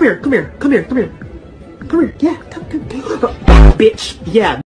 Come here, come here, come here, come here. Come here, yeah, come, come, come. Bitch, yeah.